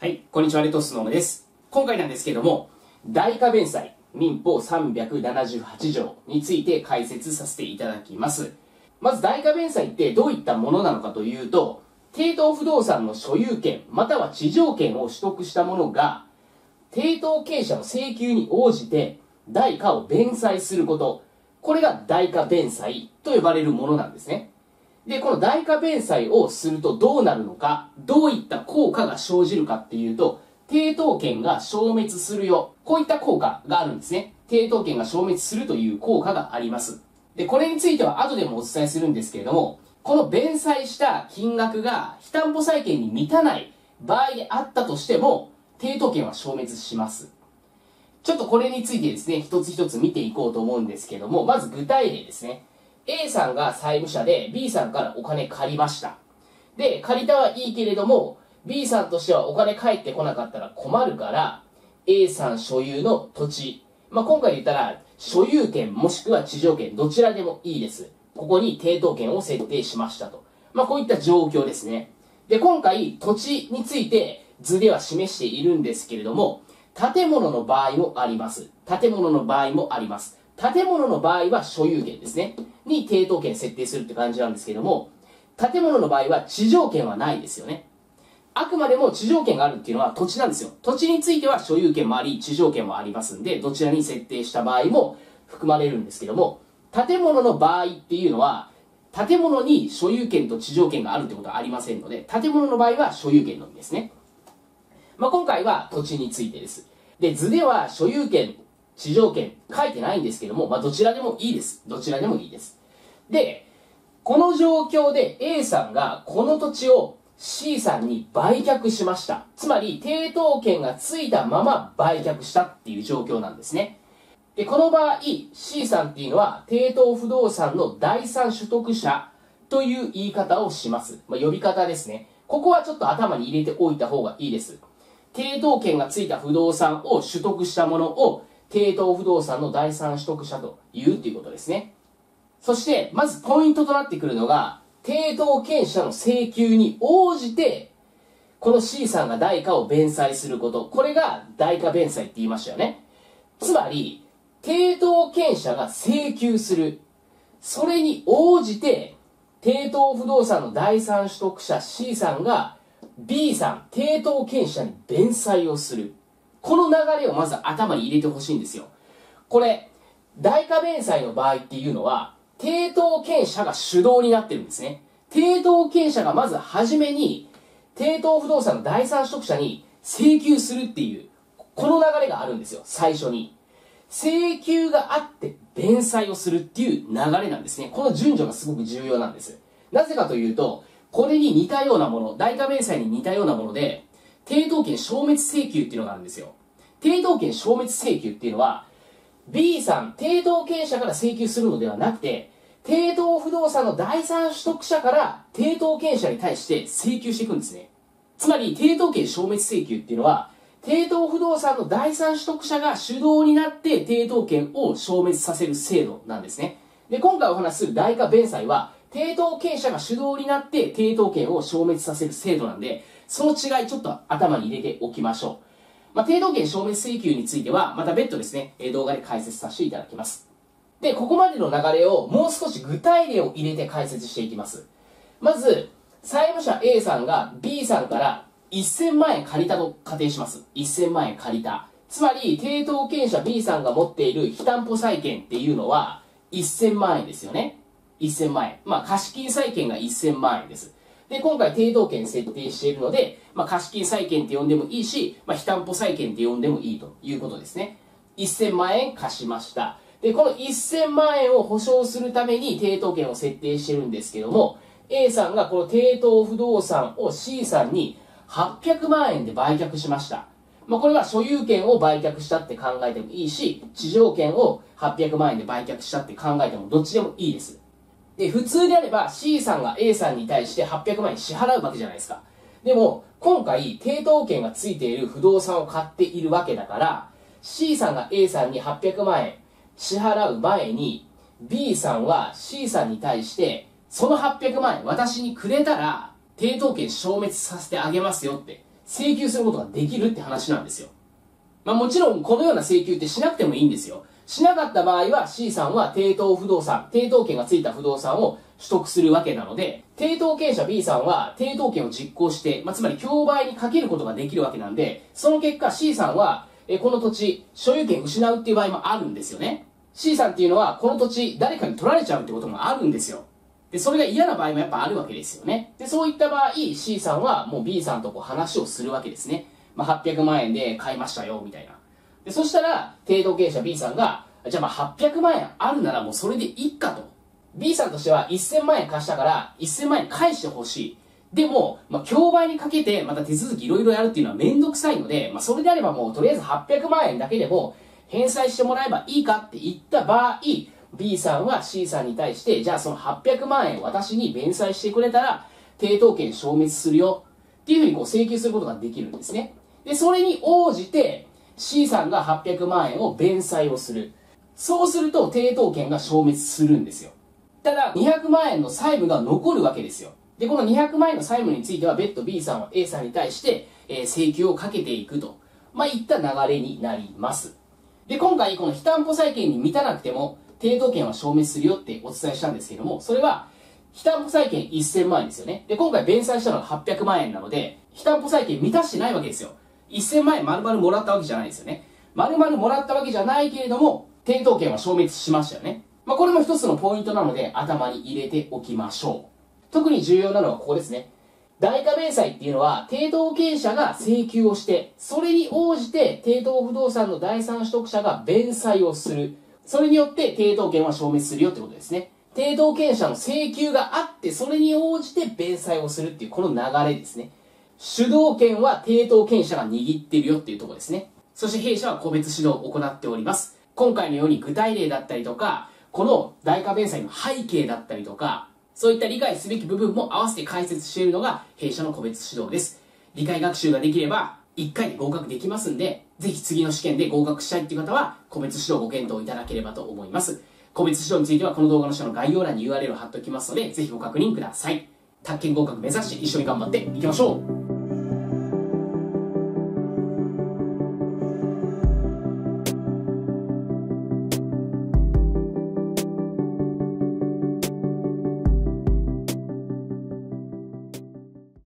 はい、こんにちは、レトスのむです。今回なんですけども、代価弁済民法378条について解説させていただきます。まず代価弁済ってどういったものなのかというと、抵当不動産の所有権または地上権を取得した者が、抵当権者の請求に応じて代価を弁済すること、これが代価弁済と呼ばれるものなんですね。で、この代価弁済をするとどうなるのか、どういった効果が生じるかっていうと、抵当権が消滅するよ。こういった効果があるんですね。抵当権が消滅するという効果があります。で、これについては後でもお伝えするんですけれども、この弁済した金額が非担保債権に満たない場合であったとしても、抵当権は消滅します。ちょっとこれについてですね、一つ一つ見ていこうと思うんですけども、まず具体例ですね。A さんが債務者で B さんからお金借りました。で、借りたはいいけれども、B さんとしてはお金返ってこなかったら困るから、A さん所有の土地、まあ、今回言ったら、所有権もしくは地上権、どちらでもいいです。ここに抵当権を設定しましたと。まあ、こういった状況ですね。で、今回、土地について図では示しているんですけれども、建物の場合もあります。建物の場合もあります。建物の場合は所有権ですね。に抵当権設定するって感じなんですけども、建物の場合は地上権はないですよね。あくまでも地上権があるっていうのは土地なんですよ。土地については所有権もあり、地上権もありますんで、どちらに設定した場合も含まれるんですけども、建物の場合っていうのは、建物に所有権と地上権があるってことはありませんので、建物の場合は所有権のみですね。まあ、今回は土地についてです。で、図では所有権、地上権書いてないんですけども、まあ、どちらでもいいです。どちらでもいいです。で、この状況で A さんがこの土地を C さんに売却しました。つまり、抵当権がついたまま売却したっていう状況なんですね。で、この場合、C さんっていうのは、抵当不動産の第三取得者という言い方をします。まあ、呼び方ですね。ここはちょっと頭に入れておいた方がいいです。抵当権がついた不動産を取得したものを、抵当不動産の第三取得者というっていうことですね。そして、まずポイントとなってくるのが、抵当権者の請求に応じて、この C さんが代価を弁済すること。これが代価弁済って言いましたよね。つまり、抵当権者が請求する。それに応じて、抵当不動産の第三取得者 C さんが B さん、抵当権者に弁済をする。この流れをまず頭に入れてほしいんですよ。これ、代価弁済の場合っていうのは、抵当権者が主導になってるんですね。抵当権者がまず初めに、抵当不動産の第三取得者に請求するっていう、この流れがあるんですよ、最初に。請求があって弁済をするっていう流れなんですね。この順序がすごく重要なんです。なぜかというと、これに似たようなもの、代価弁済に似たようなもので、抵当権消滅請求っていうのがあるんですよ。抵当権消滅請求っていうのは、B さん、抵当権者から請求するのではなくて、抵当不動産の第三取得者から抵当権者に対して請求していくんですね。つまり、抵当権消滅請求っていうのは、抵当不動産の第三取得者が主導になって抵当権を消滅させる制度なんですね。で、今回お話しする代価弁済は、抵当権者が主導になって抵当権を消滅させる制度なんで、その違いちょっと頭に入れておきましょう。まあ、抵当権消滅請求については、また別途ですね、動画で解説させていただきます。で、ここまでの流れをもう少し具体例を入れて解説していきます。まず、債務者 A さんが B さんから1000万円借りたと仮定します。1000万円借りた。つまり、抵当権者 B さんが持っている非担保債権っていうのは1000万円ですよね。1000万円。まあ、貸金債権が1000万円です。で、今回、抵当権設定しているので、まあ、貸金債権って呼んでもいいし、まあ、非担保債権って呼んでもいいということですね。1000万円貸しました。で、この1000万円を保証するために抵当権を設定してるんですけども、A さんがこの抵当不動産を C さんに800万円で売却しました。まあ、これは所有権を売却したって考えてもいいし、地上権を800万円で売却したって考えてもどっちでもいいです。で、普通であれば C さんが A さんに対して800万円支払うわけじゃないですか。でも、今回、抵当権がついている不動産を買っているわけだから、C さんが A さんに800万円支払う前に、B さんは C さんに対して、その800万円私にくれたら、抵当権消滅させてあげますよって請求することができるって話なんですよ。まあもちろんこのような請求ってしなくてもいいんですよ。しなかった場合は C さんは抵当不動産、抵当権がついた不動産を取得するわけなので、抵当権者 B さんは抵当権を実行して、まあ、つまり競売にかけることができるわけなんで、その結果 C さんは、えこの土地、所有権失うっていう場合もあるんですよね。C さんっていうのは、この土地、誰かに取られちゃうってこともあるんですよ。で、それが嫌な場合もやっぱあるわけですよね。で、そういった場合、C さんはもう B さんとこう話をするわけですね。まあ、800万円で買いましたよ、みたいな。で、そしたら、程度経営者 B さんが、じゃあまあ800万円あるならもうそれでいいかと。B さんとしては1000万円貸したから1000万円返してほしい。でも、まあ、競売にかけてまた手続きいろいろやるっていうのはめんどくさいので、まあ、それであればもうとりあえず800万円だけでも返済してもらえばいいかって言った場合、B さんは C さんに対して、じゃあその800万円私に弁済してくれたら、抵当権消滅するよっていうふうにこう請求することができるんですね。で、それに応じて C さんが800万円を弁済をする。そうすると抵当権が消滅するんですよ。ただ、200万円の債務が残るわけですよ。で、この200万円の債務については別途 B さんは A さんに対して、え、請求をかけていくと、まあ、いった流れになります。で、今回この非担保債権に満たなくても、抵当権は消滅するよってお伝えしたんですけども、それは、非担保債権1000万円ですよね。で、今回弁済したのが800万円なので、非担保債権満たしてないわけですよ。1000万円丸々もらったわけじゃないですよね。丸々もらったわけじゃないけれども、抵当権は消滅しましたよね。まあ、これも一つのポイントなので、頭に入れておきましょう。特に重要なのはここですね。代価弁済っていうのは、抵当権者が請求をして、それに応じて、抵当不動産の第三取得者が弁済をする。それによって抵当権は消滅するよってことですね。抵当権者の請求があって、それに応じて弁済をするっていうこの流れですね。主導権は抵当権者が握ってるよっていうとこですね。そして弊社は個別指導を行っております。今回のように具体例だったりとか、この代価弁済の背景だったりとか、そういった理解すべき部分も合わせて解説しているのが弊社の個別指導です。理解学習ができれば、1回で合格できますんで、ぜひ次の試験で合格したいっていう方は、個別指導ご検討いただければと思います。個別指導についてはこの動画の下の概要欄に URL を貼っておきますので、ぜひご確認ください。宅建合格目指して一緒に頑張っていきましょう